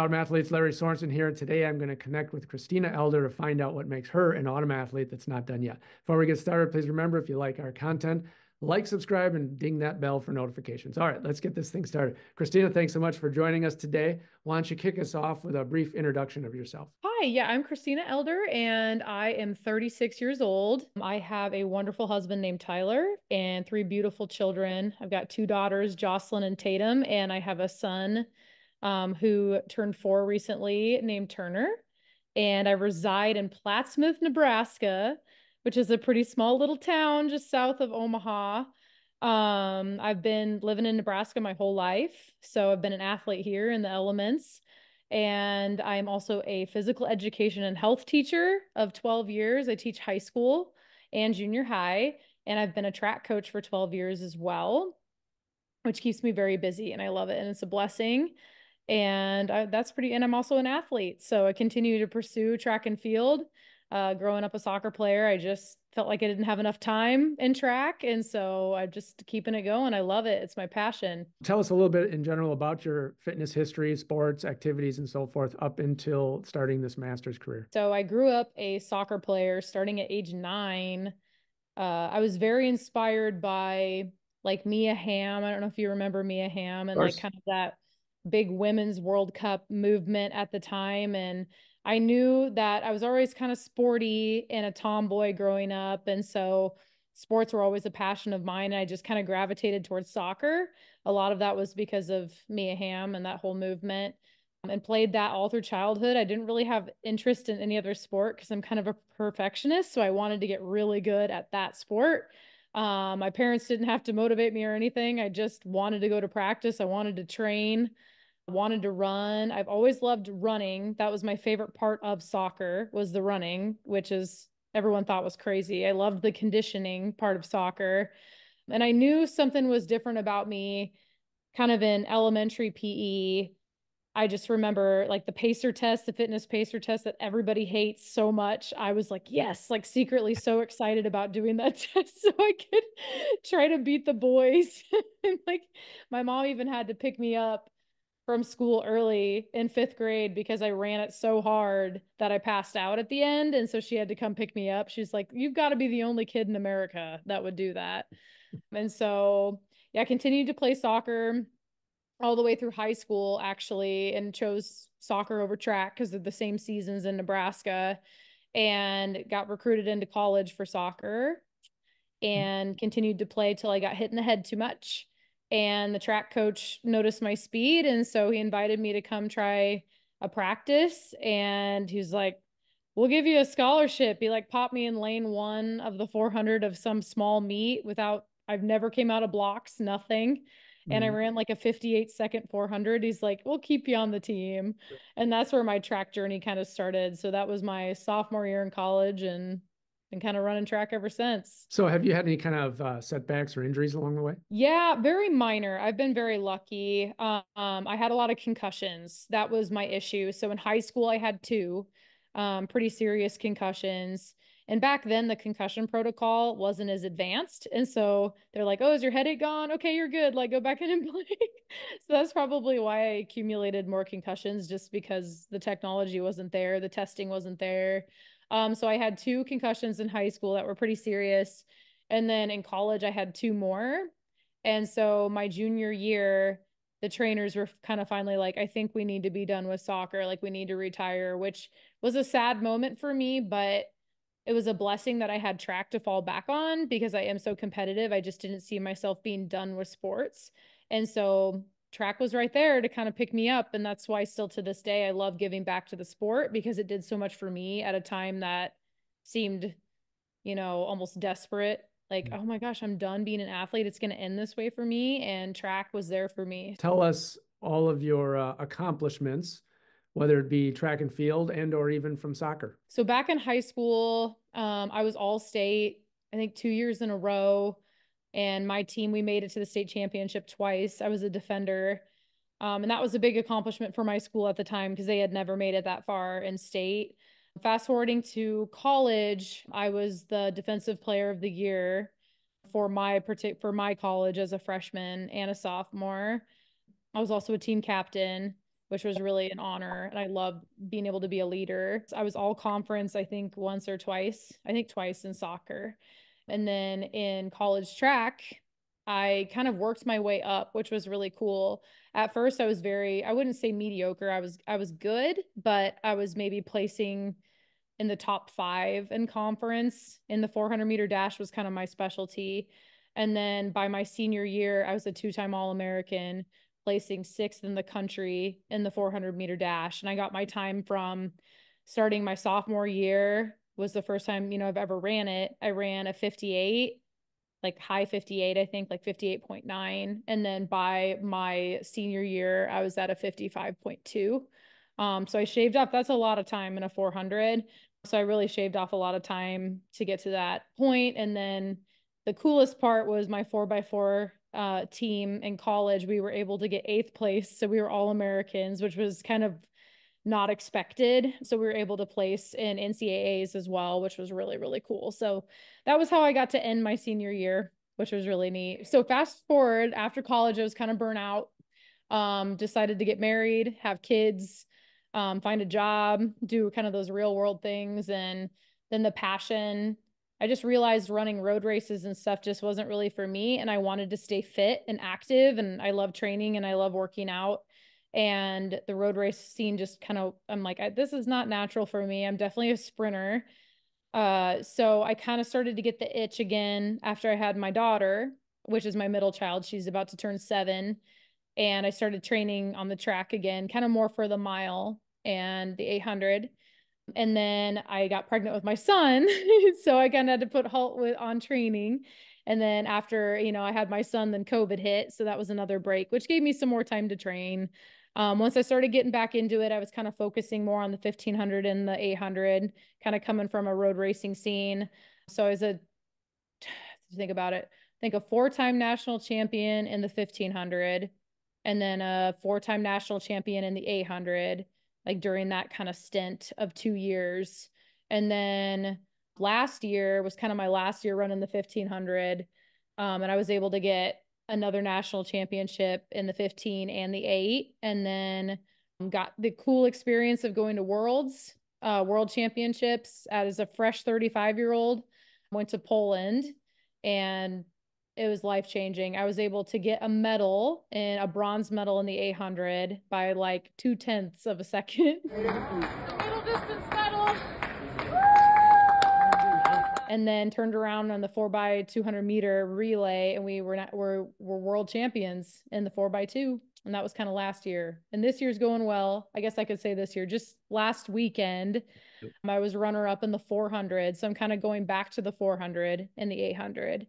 Autumn Athletes, Larry Sorensen here. Today I'm going to connect with Christina Elder to find out what makes her an Autumn Athlete that's not done yet. Before we get started, please remember if you like our content, like, subscribe, and ding that bell for notifications. All right, let's get this thing started. Christina, thanks so much for joining us today. Why don't you kick us off with a brief introduction of yourself? Hi, yeah, I'm Christina Elder, and I am 36 years old. I have a wonderful husband named Tyler and three beautiful children. I've got two daughters, Jocelyn and Tatum, and I have a son um, who turned four recently named Turner. And I reside in Plattsmouth, Nebraska which is a pretty small little town just south of Omaha. Um, I've been living in Nebraska my whole life. So I've been an athlete here in the elements. And I'm also a physical education and health teacher of 12 years. I teach high school and junior high. And I've been a track coach for 12 years as well, which keeps me very busy. And I love it. And it's a blessing. And I, that's pretty, and I'm also an athlete. So I continue to pursue track and field uh, growing up a soccer player, I just felt like I didn't have enough time in track. And so I'm just keeping it going. I love it. It's my passion. Tell us a little bit in general about your fitness history, sports, activities, and so forth up until starting this master's career. So I grew up a soccer player starting at age nine. Uh, I was very inspired by like Mia Hamm. I don't know if you remember Mia Hamm and like kind of that big women's World Cup movement at the time. And I knew that I was always kind of sporty and a tomboy growing up. And so sports were always a passion of mine. And I just kind of gravitated towards soccer. A lot of that was because of Mia Hamm and that whole movement um, and played that all through childhood. I didn't really have interest in any other sport because I'm kind of a perfectionist. So I wanted to get really good at that sport. Um, my parents didn't have to motivate me or anything. I just wanted to go to practice. I wanted to train wanted to run. I've always loved running. That was my favorite part of soccer was the running, which is everyone thought was crazy. I loved the conditioning part of soccer. And I knew something was different about me kind of in elementary PE. I just remember like the pacer test, the fitness pacer test that everybody hates so much. I was like, yes, like secretly so excited about doing that test so I could try to beat the boys. and like my mom even had to pick me up from school early in fifth grade because I ran it so hard that I passed out at the end. And so she had to come pick me up. She's like, You've got to be the only kid in America that would do that. and so, yeah, I continued to play soccer all the way through high school, actually, and chose soccer over track because of the same seasons in Nebraska and got recruited into college for soccer mm-hmm. and continued to play till I got hit in the head too much and the track coach noticed my speed and so he invited me to come try a practice and he's like we'll give you a scholarship he like popped me in lane one of the 400 of some small meet without i've never came out of blocks nothing mm-hmm. and i mm-hmm. ran like a 58 second 400 he's like we'll keep you on the team and that's where my track journey kind of started so that was my sophomore year in college and and kind of running track ever since. So, have you had any kind of uh, setbacks or injuries along the way? Yeah, very minor. I've been very lucky. Um, I had a lot of concussions. That was my issue. So, in high school, I had two um, pretty serious concussions. And back then, the concussion protocol wasn't as advanced. And so they're like, oh, is your headache gone? Okay, you're good. Like, go back in and play. so that's probably why I accumulated more concussions, just because the technology wasn't there, the testing wasn't there. Um, so I had two concussions in high school that were pretty serious. And then in college, I had two more. And so my junior year, the trainers were kind of finally like, I think we need to be done with soccer. Like, we need to retire, which was a sad moment for me, but it was a blessing that I had track to fall back on because I am so competitive. I just didn't see myself being done with sports. And so track was right there to kind of pick me up. And that's why still to this day, I love giving back to the sport because it did so much for me at a time that seemed, you know, almost desperate. Like, mm. oh my gosh, I'm done being an athlete. It's going to end this way for me. And track was there for me. Tell us all of your uh, accomplishments whether it be track and field and or even from soccer so back in high school um, i was all state i think two years in a row and my team we made it to the state championship twice i was a defender um, and that was a big accomplishment for my school at the time because they had never made it that far in state fast forwarding to college i was the defensive player of the year for my partic- for my college as a freshman and a sophomore i was also a team captain which was really an honor. And I loved being able to be a leader. I was all conference, I think once or twice, I think twice in soccer. And then in college track, I kind of worked my way up, which was really cool. At first I was very I wouldn't say mediocre. I was I was good, but I was maybe placing in the top 5 in conference. In the 400 meter dash was kind of my specialty. And then by my senior year, I was a two-time All-American, placing 6th in the country in the 400 meter dash, and I got my time from starting my sophomore year was the first time, you know, I've ever ran it. I ran a 58 like high 58, I think like 58.9. And then by my senior year, I was at a 55.2. Um, so I shaved off, that's a lot of time in a 400. So I really shaved off a lot of time to get to that point. And then the coolest part was my four by four uh, team in college. We were able to get eighth place. So we were all Americans, which was kind of not expected. So we were able to place in NCAAs as well, which was really, really cool. So that was how I got to end my senior year, which was really neat. So fast forward after college, I was kind of burnt out. Um, decided to get married, have kids, um, find a job, do kind of those real world things. And then the passion, I just realized running road races and stuff just wasn't really for me. And I wanted to stay fit and active. And I love training and I love working out and the road race scene just kind of i'm like this is not natural for me. I'm definitely a sprinter. Uh so i kind of started to get the itch again after i had my daughter which is my middle child. She's about to turn seven and i started training on the track again kind of more for the mile and the 800 and then i got pregnant with my son so i kind of had to put halt with on training. And then after you know i had my son then covid hit so that was another break which gave me some more time to train um, once I started getting back into it, I was kind of focusing more on the 1500 and the 800, kind of coming from a road racing scene. So I was a, think about it, I think a four time national champion in the 1500 and then a four time national champion in the 800, like during that kind of stint of two years. And then last year was kind of my last year running the 1500. Um, and I was able to get another national championship in the 15 and the 8 and then got the cool experience of going to worlds uh, world championships as a fresh 35 year old went to poland and it was life changing i was able to get a medal and a bronze medal in the 800 by like two tenths of a second. Middle distance medal and then turned around on the four by 200 meter relay and we were not we're, we're world champions in the four by two and that was kind of last year and this year's going well i guess i could say this year just last weekend yep. i was runner up in the 400 so i'm kind of going back to the 400 and the 800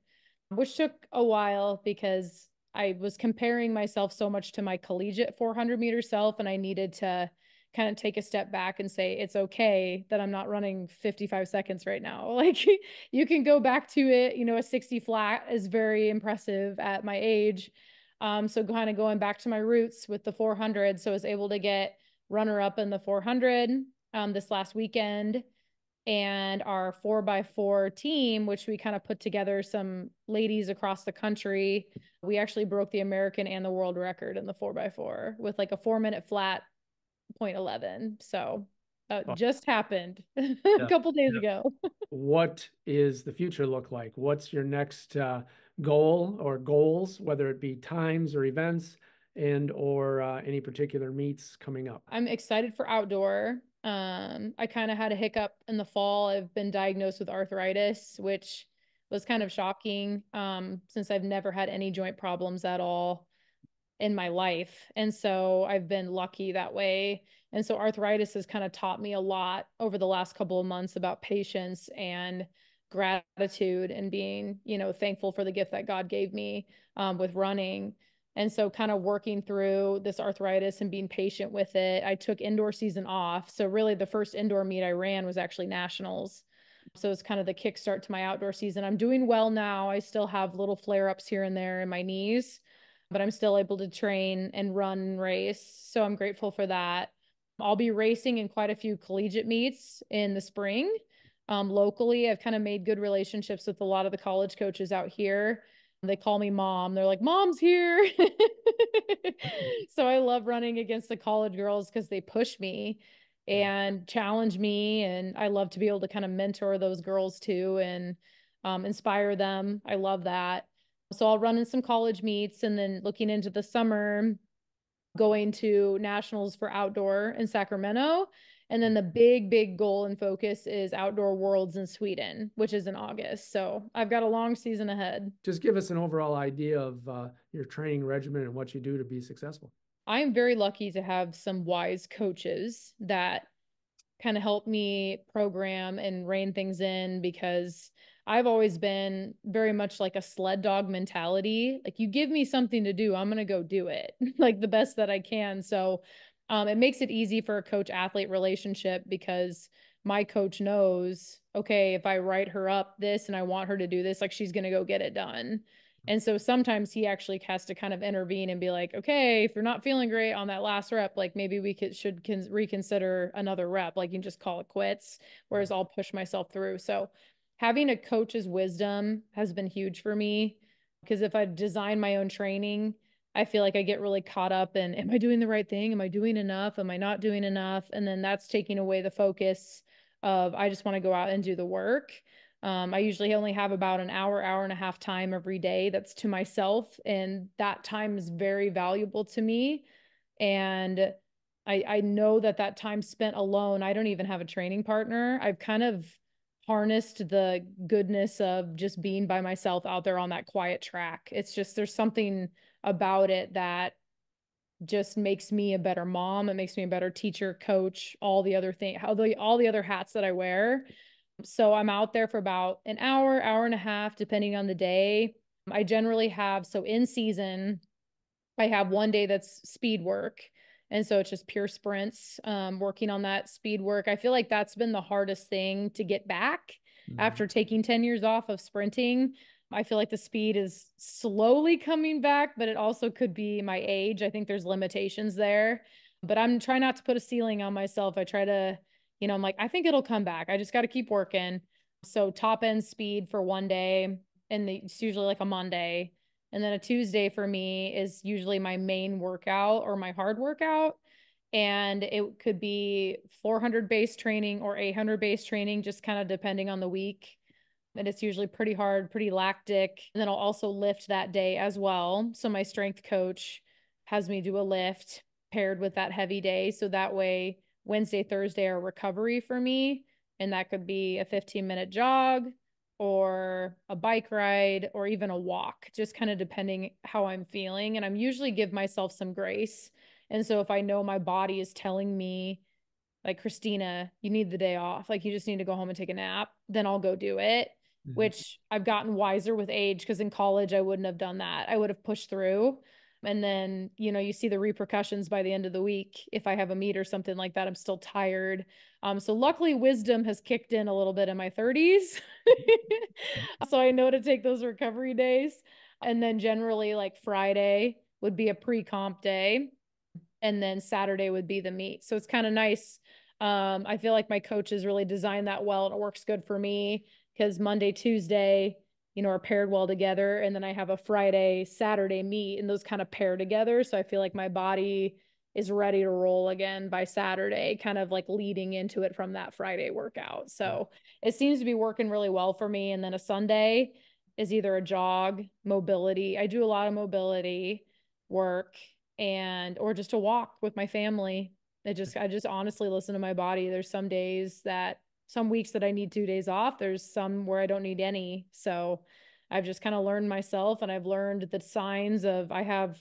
which took a while because i was comparing myself so much to my collegiate 400 meter self and i needed to kind of take a step back and say it's okay that I'm not running 55 seconds right now. Like you can go back to it, you know, a 60 flat is very impressive at my age. Um, so kind of going back to my roots with the 400. So I was able to get runner up in the 400 um, this last weekend. And our four by four team, which we kind of put together some ladies across the country, we actually broke the American and the world record in the four by four with like a four minute flat 0.11. So uh, oh. just happened a yeah. couple days yeah. ago. what is the future look like? What's your next uh, goal or goals, whether it be times or events and or uh, any particular meets coming up? I'm excited for outdoor. Um, I kind of had a hiccup in the fall. I've been diagnosed with arthritis, which was kind of shocking um, since I've never had any joint problems at all in my life. And so I've been lucky that way. And so arthritis has kind of taught me a lot over the last couple of months about patience and gratitude and being, you know, thankful for the gift that God gave me um, with running. And so, kind of working through this arthritis and being patient with it. I took indoor season off. So, really, the first indoor meet I ran was actually nationals. So, it's kind of the kickstart to my outdoor season. I'm doing well now. I still have little flare ups here and there in my knees but I'm still able to train and run race. So I'm grateful for that. I'll be racing in quite a few collegiate meets in the spring. Um, locally, I've kind of made good relationships with a lot of the college coaches out here. They call me mom. They're like, mom's here. so I love running against the college girls because they push me and challenge me. And I love to be able to kind of mentor those girls too and um, inspire them. I love that. So I'll run in some college meets and then looking into the summer, going to nationals for outdoor in Sacramento. And then the big, big goal and focus is outdoor worlds in Sweden, which is in August. So I've got a long season ahead. Just give us an overall idea of uh, your training regimen and what you do to be successful. I am very lucky to have some wise coaches that kind of help me program and rein things in because I've always been very much like a sled dog mentality. Like you give me something to do, I'm going to go do it like the best that I can. So um, it makes it easy for a coach athlete relationship because my coach knows, okay, if I write her up this and I want her to do this, like she's going to go get it done. And so sometimes he actually has to kind of intervene and be like, okay, if you're not feeling great on that last rep, like maybe we could, should con- reconsider another rep. Like you can just call it quits, whereas I'll push myself through. So having a coach's wisdom has been huge for me because if I design my own training, I feel like I get really caught up in am I doing the right thing? Am I doing enough? Am I not doing enough? And then that's taking away the focus of I just want to go out and do the work. Um, I usually only have about an hour, hour and a half time every day that's to myself. And that time is very valuable to me. And I, I know that that time spent alone, I don't even have a training partner. I've kind of harnessed the goodness of just being by myself out there on that quiet track. It's just, there's something about it that just makes me a better mom. It makes me a better teacher, coach, all the other thing, how the all the other hats that I wear. So I'm out there for about an hour, hour and a half, depending on the day. I generally have so in season, I have one day that's speed work. And so it's just pure sprints, um, working on that speed work. I feel like that's been the hardest thing to get back mm-hmm. after taking 10 years off of sprinting. I feel like the speed is slowly coming back, but it also could be my age. I think there's limitations there, but I'm trying not to put a ceiling on myself. I try to, you know, I'm like, I think it'll come back. I just got to keep working. So top end speed for one day, and it's usually like a Monday. And then a Tuesday for me is usually my main workout or my hard workout. And it could be 400 base training or 800 base training, just kind of depending on the week and it's usually pretty hard, pretty lactic. And then I'll also lift that day as well. So my strength coach has me do a lift paired with that heavy day. So that way, Wednesday, Thursday are recovery for me. And that could be a 15 minute jog or a bike ride or even a walk, just kind of depending how I'm feeling. And I'm usually give myself some grace. And so if I know my body is telling me, like, Christina, you need the day off, like, you just need to go home and take a nap, then I'll go do it mm-hmm. which I've gotten wiser with age because in college I wouldn't have done that. I would have pushed through. And then, you know, you see the repercussions by the end of the week. If I have a meet or something like that, I'm still tired. Um, so luckily wisdom has kicked in a little bit in my 30s. so I know to take those recovery days. And then generally like Friday would be a pre-comp day. And then Saturday would be the meet. So it's kind of nice. Um, I feel like my coach has really designed that well and it works good for me because Monday, Tuesday, you know, are paired well together. And then I have a Friday, Saturday meet and those kind of pair together. So I feel like my body is ready to roll again by Saturday, kind of like leading into it from that Friday workout. Mm. So it seems to be working really well for me. And then a Sunday is either a jog, mobility. I do a lot of mobility work and or just a walk with my family. It just I just honestly listen to my body. There's some days that some weeks that I need two days off. There's some where I don't need any. So I've just kind of learned myself and I've learned the signs of I have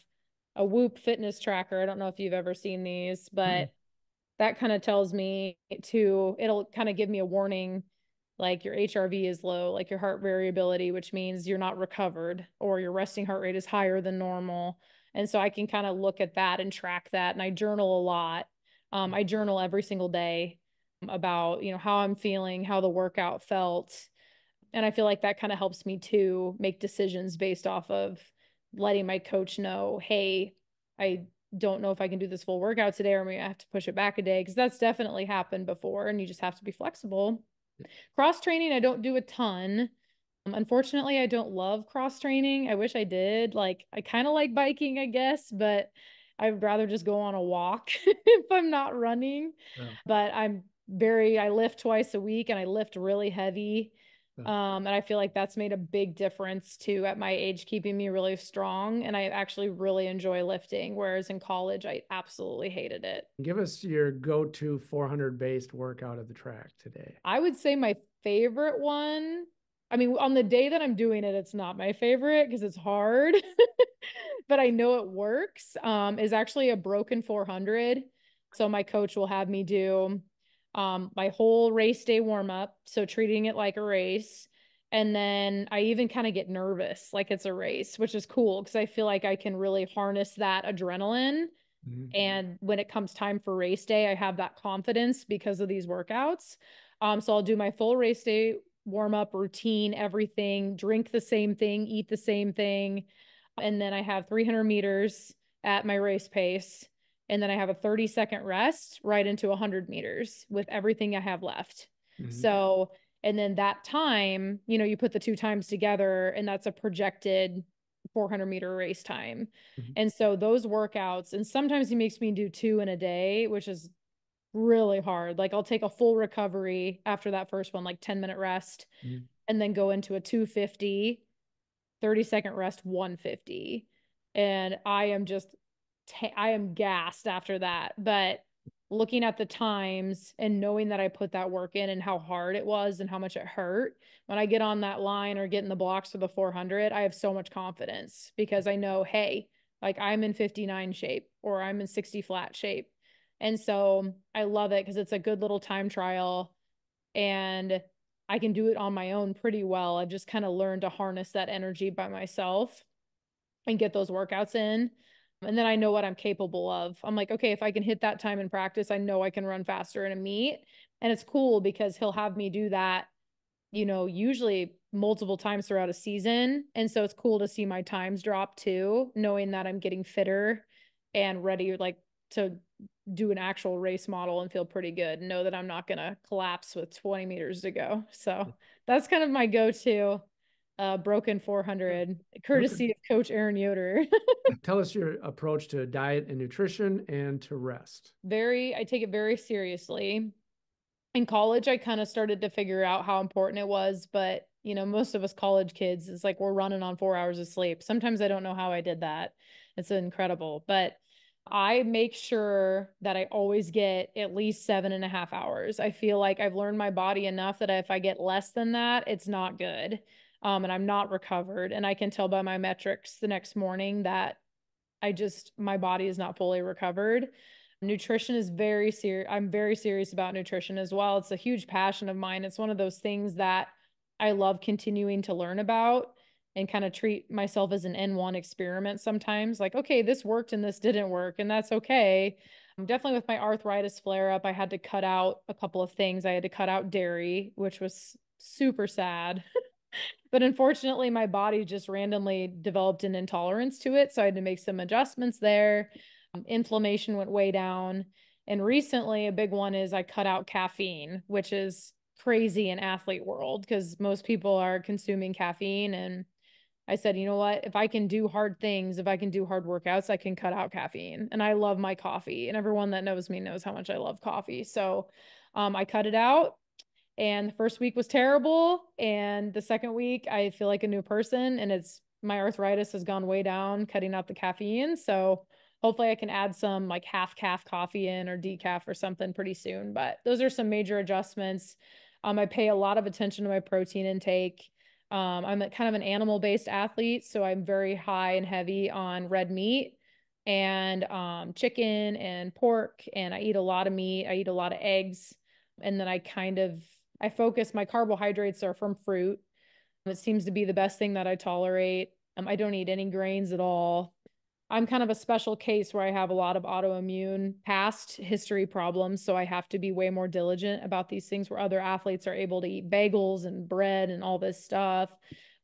a Whoop fitness tracker. I don't know if you've ever seen these, but mm. that kind of tells me to it'll kind of give me a warning like your HRV is low, like your heart variability, which means you're not recovered or your resting heart rate is higher than normal. And so I can kind of look at that and track that. And I journal a lot. Um, I journal every single day about, you know, how I'm feeling, how the workout felt. And I feel like that kind of helps me to make decisions based off of letting my coach know, hey, I don't know if I can do this full workout today or maybe I have to push it back a day because that's definitely happened before and you just have to be flexible. Cross training, I don't do a ton. Um, unfortunately, I don't love cross training. I wish I did. Like, I kind of like biking, I guess, but I'd rather just go on a walk if I'm not running. Yeah. But I'm very, I lift twice a week and I lift really heavy. Um, and I feel like that's made a big difference too at my age, keeping me really strong. And I actually really enjoy lifting. Whereas in college, I absolutely hated it. Give us your go to 400 based workout of the track today. I would say my favorite one. I mean, on the day that I'm doing it, it's not my favorite because it's hard, but I know it works. Um, is actually a broken 400. So my coach will have me do um, my whole race day warm up. So treating it like a race. And then I even kind of get nervous like it's a race, which is cool because I feel like I can really harness that adrenaline. Mm-hmm. And when it comes time for race day, I have that confidence because of these workouts. Um, so I'll do my full race day warm up routine, everything, drink the same thing, eat the same thing. And then I have 300 meters at my race pace and then I have a 30 second rest right into 100 meters with everything I have left. Mm-hmm. So, and then that time, you know, you put the two times together and that's a projected 400 meter race time. Mm-hmm. And so those workouts, and sometimes he makes me do two in a day, which is really hard. Like I'll take a full recovery after that first one, like 10 minute rest, mm-hmm. and then go into a 250, 30 second rest, 150. And I am just I am gassed after that. But looking at the times and knowing that I put that work in and how hard it was and how much it hurt, when I get on that line or get in the blocks for the 400, I have so much confidence because I know, hey, like I'm in 59 shape or I'm in 60 flat shape. And so I love it because it's a good little time trial and I can do it on my own pretty well. I've just kind of learned to harness that energy by myself and get those workouts in and then I know what I'm capable of. I'm like, okay, if I can hit that time in practice, I know I can run faster in a meet. And it's cool because he'll have me do that, you know, usually multiple times throughout a season. And so it's cool to see my times drop too, knowing that I'm getting fitter and ready like to do an actual race model and feel pretty good know that I'm not going to collapse with 20 meters to go. So mm. that's kind of my go-to uh, broken 400, courtesy of Coach Aaron Yoder. Tell us your approach to diet and nutrition and to rest. Very, I take it very seriously. In college, I kind of started to figure out how important it was, but you know, most of us college kids, it's like we're running on four hours of sleep. Sometimes I don't know how I did that. It's incredible, but I make sure that I always get at least seven and a half hours. I feel like I've learned my body enough that if I get less than that, it's not good um, and I'm not recovered. And I can tell by my metrics the next morning that I just, my body is not fully recovered. Nutrition is very serious. I'm very serious about nutrition as well. It's a huge passion of mine. It's one of those things that I love continuing to learn about and kind of treat myself as an N1 experiment sometimes. Like, okay, this worked and this didn't work, and that's okay. Definitely with my arthritis flare up, I had to cut out a couple of things. I had to cut out dairy, which was super sad. but unfortunately my body just randomly developed an intolerance to it so i had to make some adjustments there. Um, inflammation went way down. And recently a big one is i cut out caffeine which is crazy in athlete world because most people are consuming caffeine. And i said you know what? If i can do hard things if i can do hard workouts i can cut out caffeine. And i love my coffee and everyone that knows me knows how much i love coffee. So um, i cut it out and the first week was terrible. And the second week, I feel like a new person. And it's my arthritis has gone way down, cutting out the caffeine. So hopefully I can add some like half caf coffee in or decaf or something pretty soon. But those are some major adjustments. Um, I pay a lot of attention to my protein intake. Um, I'm a, kind of an animal based athlete, so I'm very high and heavy on red meat and um, chicken and pork, and I eat a lot of meat. I eat a lot of eggs, and then I kind of I focus, my carbohydrates are from fruit. It seems to be the best thing that I tolerate. Um, I don't eat any grains at all. I'm kind of a special case where I have a lot of autoimmune past history problems. So I have to be way more diligent about these things where other athletes are able to eat bagels and bread and all this stuff.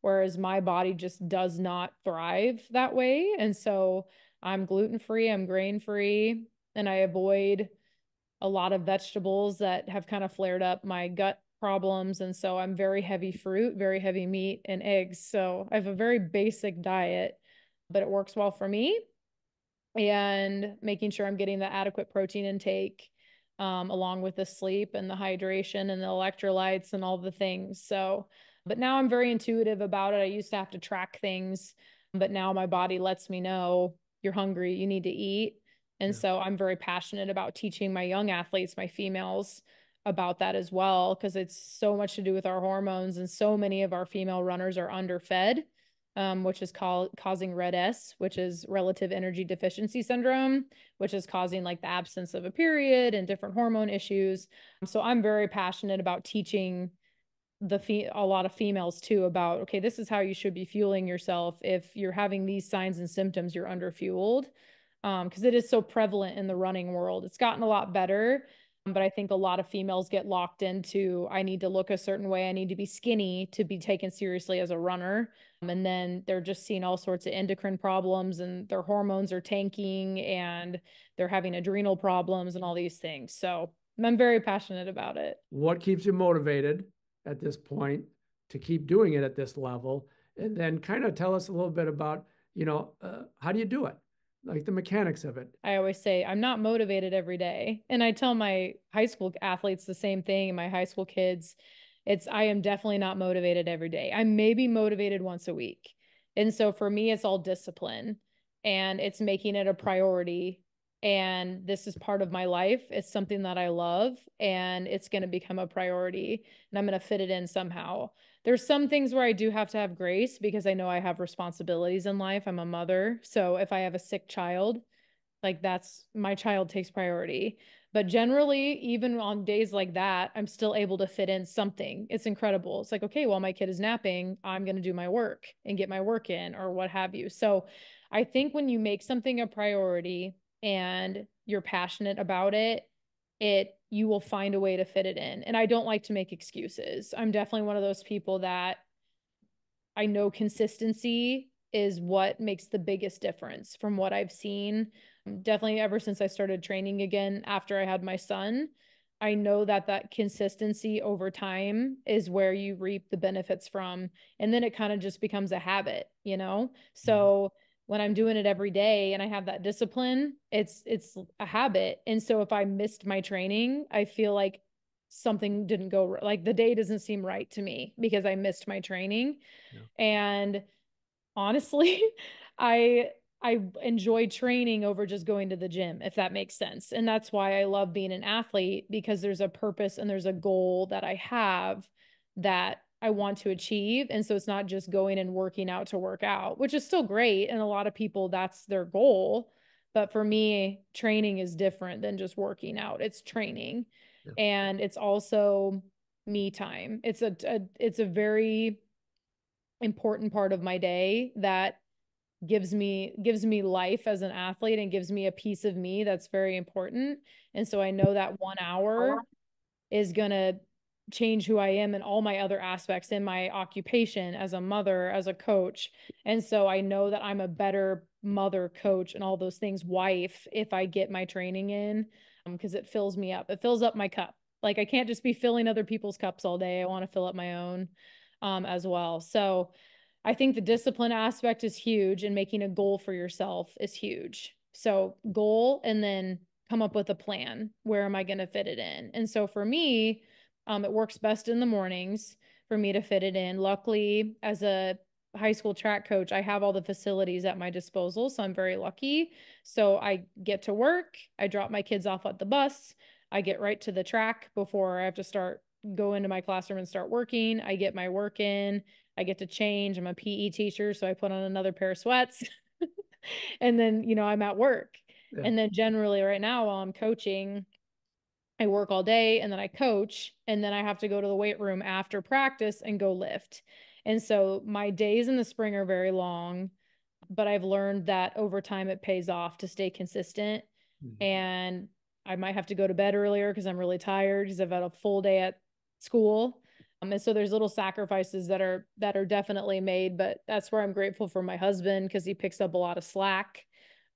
Whereas my body just does not thrive that way. And so I'm gluten free, I'm grain free, and I avoid a lot of vegetables that have kind of flared up my gut problems. And so I'm very heavy fruit, very heavy meat and eggs. So I have a very basic diet, but it works well for me. And making sure I'm getting the adequate protein intake um, along with the sleep and the hydration and the electrolytes and all the things. So, but now I'm very intuitive about it. I used to have to track things, but now my body lets me know you're hungry, you need to eat. And yeah. so I'm very passionate about teaching my young athletes, my females, about that as well, because it's so much to do with our hormones. And so many of our female runners are underfed, um, which is called causing RED-S, which is relative energy deficiency syndrome, which is causing like the absence of a period and different hormone issues. So I'm very passionate about teaching the fe- a lot of females too about okay this is how you should be fueling yourself if you're having these signs and symptoms you're under fueled because um, it is so prevalent in the running world. It's gotten a lot better, but I think a lot of females get locked into I need to look a certain way, I need to be skinny to be taken seriously as a runner. Um, and then they're just seeing all sorts of endocrine problems and their hormones are tanking and they're having adrenal problems and all these things. So I'm very passionate about it. What keeps you motivated at this point to keep doing it at this level? And then kind of tell us a little bit about, you know, uh, how do you do it? Like the mechanics of it. I always say I'm not motivated every day. And I tell my high school athletes the same thing, my high school kids. It's I am definitely not motivated every day. I'm maybe motivated once a week. And so for me it's all discipline and it's making it a priority and this is part of my life. It's something that I love and it's going to become a priority and I'm going to fit it in somehow there's some things where I do have to have grace because I know I have responsibilities in life. I'm a mother. So if I have a sick child, like that's my child takes priority. But generally, even on days like that, I'm still able to fit in something. It's incredible. It's like, okay, while my kid is napping, I'm going to do my work and get my work in or what have you. So I think when you make something a priority and you're passionate about it, it you will find a way to fit it in. And I don't like to make excuses. I'm definitely one of those people that I know consistency is what makes the biggest difference from what I've seen. Definitely ever since I started training again after I had my son, I know that that consistency over time is where you reap the benefits from. And then it kind of just becomes a habit, you know? So, mm-hmm when I'm doing it every day and I have that discipline, it's it's a habit. And so if I missed my training, I feel like something didn't go like the day doesn't seem right to me because I missed my training. Yeah. And honestly, I I enjoy training over just going to the gym, if that makes sense. And that's why I love being an athlete because there's a purpose and there's a goal that I have that I want to achieve. And so it's not just going and working out to work out, which is still great. And a lot of people, that's their goal. But for me, training is different than just working out. It's training. Yeah. And it's also me time. It's a, a it's a very important part of my day that gives me gives me life as an athlete and gives me a piece of me that's very important. And so I know that 1 hour is going to change who I am in all my other aspects in my occupation as a mother, as a coach. And so I know that I'm a better mother, coach, and all those things, wife, if I get my training in, because um, it fills me up. It fills up my cup. Like I can't just be filling other people's cups all day. I want to fill up my own um, as well. So I think the discipline aspect is huge and making a goal for yourself is huge. So goal and then come up with a plan. Where am I going to fit it in? And so for me, um, it works best in the mornings for me to fit it in. Luckily, as a high school track coach, I have all the facilities at my disposal. So I'm very lucky. So I get to work, I drop my kids off at the bus, I get right to the track before I have to start go into my classroom and start working. I get my work in, I get to change. I'm a PE teacher, so I put on another pair of sweats. and then, you know, I'm at work. Yeah. And then generally right now while I'm coaching, I work all day and then I coach and then I have to go to the weight room after practice and go lift. And so my days in the spring are very long, but I've learned that over time it pays off to stay consistent. Mm-hmm. And I might have to go to bed earlier because I'm really tired because I've had a full day at school. Um, and so there's little sacrifices that are that are definitely made, but that's where I'm grateful for my husband because he picks up a lot of slack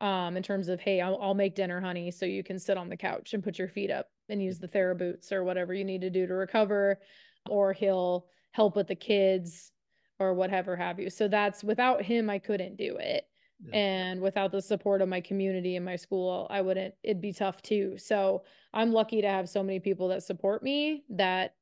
um, in terms of, hey, I'll, I'll make dinner, honey, so you can sit on the couch and put your feet up and use the TheraBoots or whatever you need to do to recover. or he'll help with the kids or whatever have you. So that's without him, I couldn't do it. Yeah. And without the support of my community and my school, I wouldn't, it'd be tough too. So I'm lucky to have so many people that support me that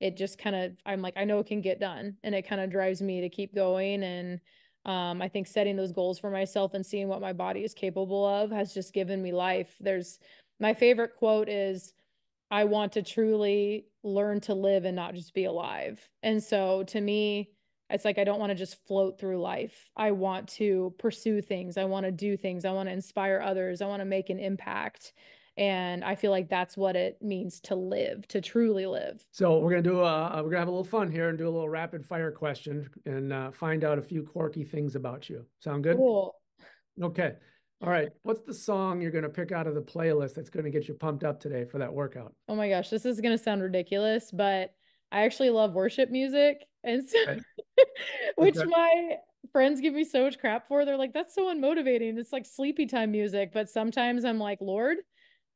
it just kind of, I'm like, I know it can get done. And it kind of drives me to keep going. And um, I think setting those goals for myself and seeing what my body is capable of has just given me life. There's my favorite quote is, I want to truly learn to live and not just be alive. And so to me, it's like I don't want to just float through life. I want to pursue things. I want to do things. I want to inspire others. I want to make an impact. And I feel like that's what it means to live, to truly live. So we're gonna do a we're gonna have a little fun here and do a little rapid fire question and uh, find out a few quirky things about you. Sound good? Cool. Okay. All right. What's the song you're going to pick out of the playlist that's going to get you pumped up today for that workout? Oh my gosh, this is going to sound ridiculous, but I actually love worship music. And so, which okay. my friends give me so much crap for. They're like, that's so unmotivating. It's like sleepy time music. But sometimes I'm like, Lord,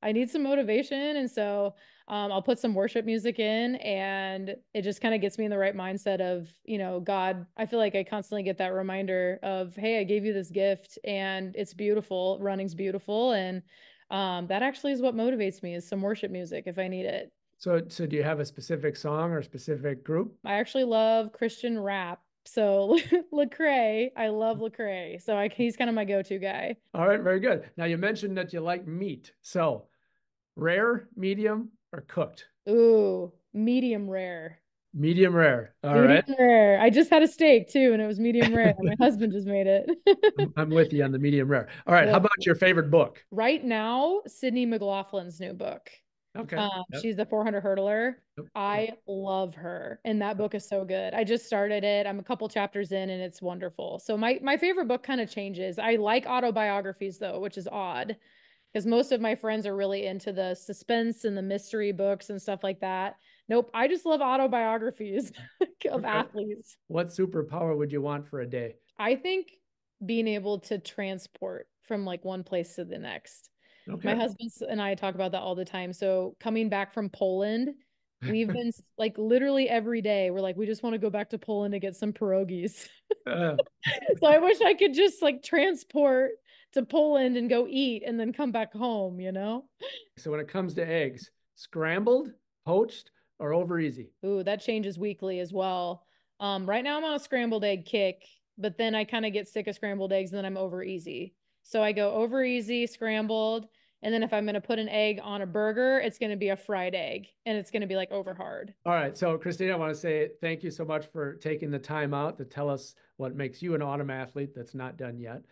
I need some motivation. And so um, I'll put some worship music in and it just kind of gets me in the right mindset of, you know, God, I feel like I constantly get that reminder of, hey, I gave you this gift and it's beautiful. Running's beautiful. And um, that actually is what motivates me is some worship music if I need it. So, so do you have a specific song or specific group? I actually love Christian rap. So Lecrae, I love Lecrae. So I, he's kind of my go-to guy. All right, very good. Now you mentioned that you like meat. So rare, medium, or cooked? Ooh, medium rare. Medium rare. All medium right. rare. I just had a steak too, and it was medium rare. My husband just made it. I'm with you on the medium rare. All right. Yeah. How about your favorite book? Right now, Sydney McLaughlin's new book. Okay. Um, yep. She's the 400 hurdler. Yep. I love her, and that book is so good. I just started it. I'm a couple chapters in, and it's wonderful. So my my favorite book kind of changes. I like autobiographies though, which is odd because most of my friends are really into the suspense and the mystery books and stuff like that. Nope, I just love autobiographies of athletes. What superpower would you want for a day? I think being able to transport from like one place to the next. Okay. My husband and I talk about that all the time. So coming back from Poland, we've been like literally every day. We're like, we just want to go back to Poland to get some pierogies. uh. so I wish I could just like transport to Poland and go eat and then come back home, you know? So when it comes to eggs, scrambled, poached, or over easy? Ooh, that changes weekly as well. Um, right now I'm on a scrambled egg kick, but then I kind of get sick of scrambled eggs and then I'm over easy. So I go over easy, scrambled, and then if I'm going to put an egg on a burger, it's going to be a fried egg and it's going to be like over hard. All right. So, Christina, I want to say thank you so much for taking the time out to tell us what makes you an autumn athlete that's not done yet.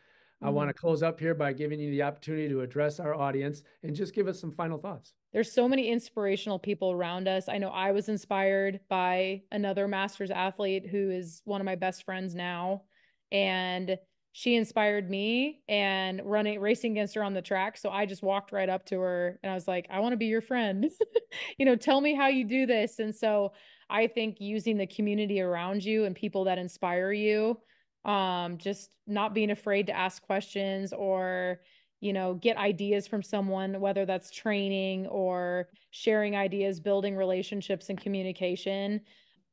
I want to mm-hmm. close up here by giving you the opportunity to address our audience and just give us some final thoughts. There's so many inspirational people around us. I know I was inspired by another masters athlete who is one of my best friends now. And she inspired me and running racing against her on the track. So I just walked right up to her and I was like, I want to be your friend. you know, tell me how you do this. And so I think using the community around you and people that inspire you um just not being afraid to ask questions or you know get ideas from someone whether that's training or sharing ideas building relationships and communication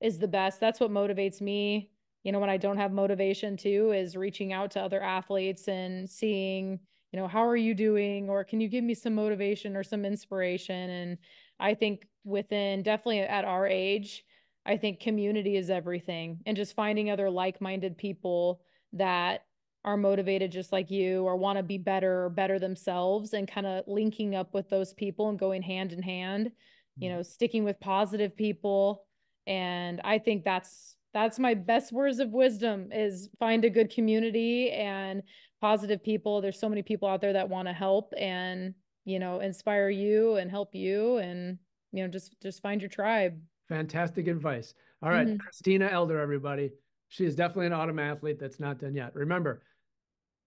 is the best. That's what motivates me. You know when i don't have motivation too is reaching out to other athletes and seeing you know how are you doing or can you give me some motivation or some inspiration? And i think within definitely at our age I think community is everything and just finding other like minded people that are motivated just like you or want to be better or better themselves and kind of linking up with those people and going hand in hand, you mm-hmm. know, sticking with positive people. And I think that's that's my best words of wisdom is find a good community and positive people. There's so many people out there that want to help and, you know, inspire you and help you and, you know, just just find your tribe. Fantastic advice. All right, mm-hmm. Christina Elder, everybody. She is definitely an autumn athlete that's not done yet. Remember,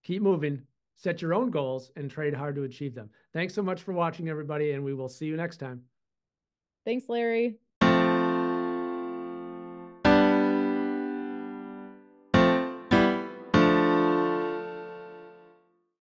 keep moving, set your own goals, and trade hard to achieve them. Thanks so much for watching, everybody, and we will see you next time. Thanks, Larry.